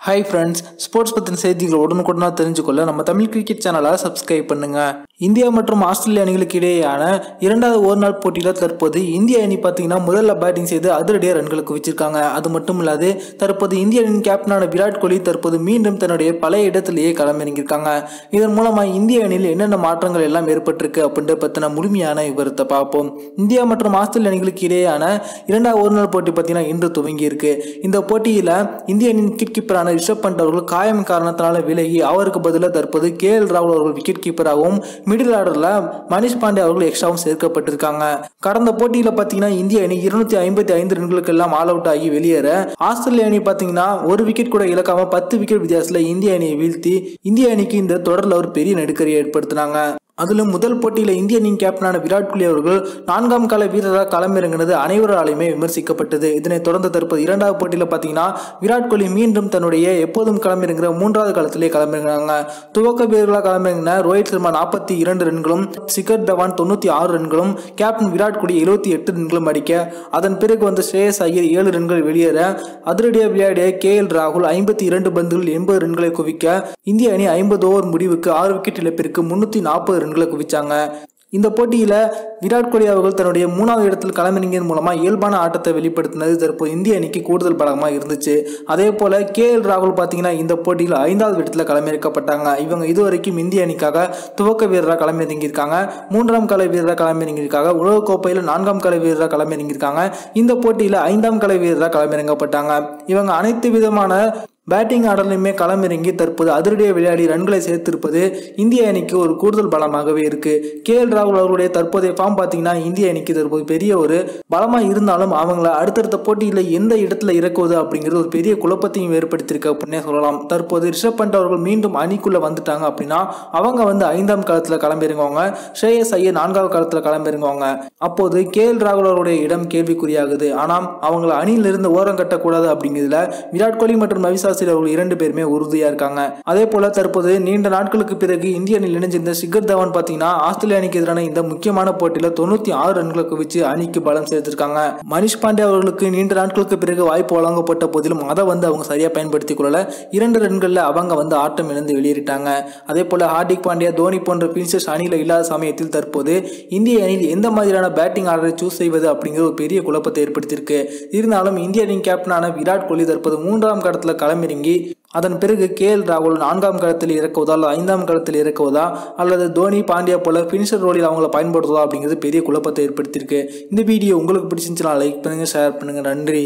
Hi friends sports பற்றின செய்திகளை உடனுக்குடனாக தெரிஞ்சுக்கொள்ள நம்ம தமிழ் கிரிக்கெட் சேனலை சப்ஸ்கிரைப் பண்ணுங்கள் இந்தியா மற்றும் ஆஸ்திரேலிய அணிகளுக்கு இடையேயான இரண்டாவது ஒரு நாள் போட்டியில் தற்போது இந்திய அணி பார்த்தீங்கன்னா முதல்ல பேட்டிங் செய்து அதிரடியாக ரன்களை குவிச்சிருக்காங்க அது மட்டும் இல்லாது தற்போது இந்திய அணியின் கேப்டனான விராட் கோலி தற்போது மீண்டும் தன்னுடைய பழைய இடத்திலேயே களமிறங்கியிருக்காங்க. இதன் மூலமாக இந்திய அணியில் என்னென்ன மாற்றங்கள் எல்லாம் ஏற்பட்டிருக்கு அப்படின்ற பற்றின முழுமையான விவரத்தை பார்ப்போம். இந்தியா மற்றும் ஆஸ்திரேலிய அணிகளுக்கு இடையேயான இரண்டாவது ஒரு நாள் போட்டி பார்த்தீங்கன்னா இன்று துவங்கியிருக்கு. இந்த போட்டியில் இந்திய அணியின் விக்கெட் கீப்பரான ரிஷப் பண்ட் அவர்கள் காயம் காரணத்தினால விலகி அவருக்கு பதிலாக தற்போது கே எல் ராகுல் அவர்கள் விக்கெட் கீப்பராகவும் மிடில் ஆர்டரில் மணிஷ் பாண்டே அவர்கள் எக்ஸ்ட்ராவும் சேர்க்கப்பட்டிருக்காங்க. கடந்த போட்டியில் பார்த்தீங்கன்னா இந்திய அணி இருநூத்தி ஐம்பத்தி ஐந்து ரன்களுக்கு எல்லாம் ஆல் அவுட் ஆகி வெளியேற. ஆஸ்திரேலிய அணி பார்த்தீங்கன்னா ஒரு விக்கெட் கூட இழக்காம பத்து விக்கெட் வித்தியாசத்தில் இந்திய அணியை வீழ்த்தி இந்திய அணிக்கு இந்த தொடரில் ஒரு பெரிய நெருக்கடியை ஏற்படுத்தினாங்க. அதிலும் முதல் போட்டியில் இந்திய அணியின் கேப்டனான விராட் கோலி அவர்கள் நான்காம் கால வீரராக களமிறங்கினது அனைவராலையுமே விமர்சிக்கப்பட்டது. இதனைத் தொடர்ந்து தற்போது இரண்டாவது போட்டியில் பார்த்தீங்கன்னா விராட் கோலி மீண்டும் தன்னுடைய எப்போதும் களமிறங்குகிற மூன்றாவது காலத்திலே களமிறங்கினாங்க துவக்க வீரர்களாக களமிறங்கின ரோஹித் சர்மா நாற்பத்தி இரண்டு ரன்களும் சிகர் தவான் தொண்ணூற்றி ஆறு ரன்களும் கேப்டன் விராட் கோலி எழுபத்தி எட்டு ரன்களும் அடிக்க அதன் பிறகு வந்த ஸ்ரேயஸ் ஐயர் ஏழு ரன்கள் வெளியேற அதிரடியாக விளையாடிய கே எல் ராகுல் ஐம்பத்தி இரண்டு பந்துகள் எண்பது ரன்களை குவிக்க இந்திய அணி ஐம்பது ஓவர் முடிவுக்கு ஆறு விக்கெட் இழப்பிற்கு முன்னூற்றி நாற்பது ரன்களை குவிச்சாங்க. இந்த போட்டியில் விராட் கோலி அவர்கள் தன்னுடைய மூணாவது இடத்தில் களமிறங்கியதன் மூலமாக இயல்பான ஆட்டத்தை வெளிப்படுத்தினது தற்போது இந்திய அணிக்கு கூடுதல் பலமாக இருந்துச்சு. அதே போல் கே எல் ராகுல் பார்த்தீங்கன்னா இந்த போட்டியில் ஐந்தாவது இடத்துல களமிறக்கப்பட்டாங்க. இவங்க இதுவரைக்கும் இந்திய அணிக்காக துவக்க வீரராக களமிறங்கியிருக்காங்க. மூன்றாம் கலை வீரராக களமிறங்கியிருக்காங்க. உலகக்கோப்பையில் நான்காம் கலை வீரராக களமிறங்கியிருக்காங்க. இந்த போட்டியில் ஐந்தாம் கலை வீரராக களமிறங்கப்பட்டாங்க. இவங்க அனைத்து விதமான பேட்டிங் ஆர்டர்லையுமே களமிறங்கி தற்போது அதிரடியை விளையாடி ரன்களை சேர்த்திருப்பது இந்திய அணிக்கு ஒரு கூடுதல் பலமாகவே இருக்கு. கே எல் ராகுல் அவர்களுடைய தற்போதைய ஃபார்ம் பார்த்தீங்கன்னா இந்திய அணிக்கு தற்போது பெரிய ஒரு பலமாக இருந்தாலும் அவங்கள அடுத்தடுத்த போட்டியில் எந்த இடத்துல இறக்குவது அப்படிங்கிறது ஒரு பெரிய குழப்பத்தையும் ஏற்படுத்தியிருக்கு அப்படின்னே சொல்லலாம். தற்போது ரிஷப் பண்ட் அவர்கள் மீண்டும் அணிக்குள்ளே வந்துட்டாங்க அப்படின்னா அவங்க வந்து ஐந்தாம் காலத்தில் கிளம்பிருங்கவங்க ஸ்ரேயஸ் ஐயர் நான்காவது காலத்தில் கிளம்பிருங்கவங்க அப்போது கே எல் ராகுல் அவருடைய இடம் கேள்விக்குறியாகுது. ஆனால் அவங்கள அணியிலிருந்து ஓரம் கட்டக்கூடாது அப்படிங்கிறதுல விராட் கோலி மற்றும் ரவிசாஸ் ஆசிரியர் இரண்டு பேருமே உறுதியா இருக்காங்க. அதே போல தற்போது நீண்ட நாட்களுக்கு பிறகு இந்திய அணியில் இணைஞ்சிருந்த சிகர் தவான் பாத்தீங்கன்னா ஆஸ்திரேலிய அணிக்கு எதிரான இந்த முக்கியமான போட்டியில தொண்ணூத்தி ஆறு ரன்களை குவிச்சு அணிக்கு பலம் சேர்த்திருக்காங்க. மனிஷ் பாண்டே அவர்களுக்கு நீண்ட நாட்களுக்கு பிறகு வாய்ப்பு வழங்கப்பட்ட போதிலும் அதை வந்து அவங்க சரியா பயன்படுத்திக் கொள்ளல. இரண்டு ரன்கள்ல அவங்க வந்து ஆட்டம் இழந்து வெளியேறிட்டாங்க. அதே போல ஹார்திக் பாண்டியா தோனி போன்ற பின்சர்ஸ் அணியில இல்லாத சமயத்தில் தற்போது இந்திய அணியில் எந்த மாதிரியான பேட்டிங் ஆர்டரை சூஸ் செய்வது அப்படிங்கிற ஒரு பெரிய குழப்பத்தை ஏற்படுத்தியிருக்கு. இருந்தாலும் இந்திய அணியின் கேப்டனான விராட் கோலி தற்போது மூன்றாம் கடத்துல களமிறங்கி அதன் பிறகு கே எல் ராகுல் நான்காம் களத்தில் இறக்குவதா அல்லது ஐந்தாம் களத்தில் இறக்குவதா அல்லது தோனி பாண்டியா போல பினிஷர் ரோலில் அவங்கள பயன்படுத்துவதா அப்படிங்கிறது பெரிய குழப்பத்தை ஏற்படுத்தியிருக்கு. இந்த வீடியோ உங்களுக்கு பிடிச்சிருந்துச்சுன்னா லைக் பண்ணுங்க ஷேர் பண்ணுங்க. நன்றி.